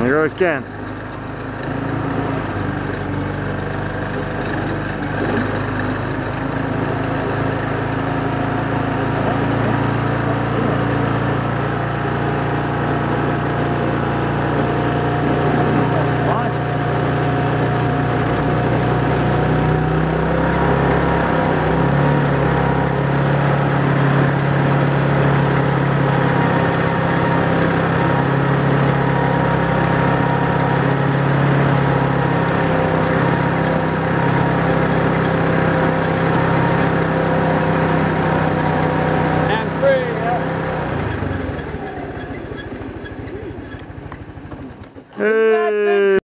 There goes Ken. Hey.